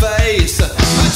face.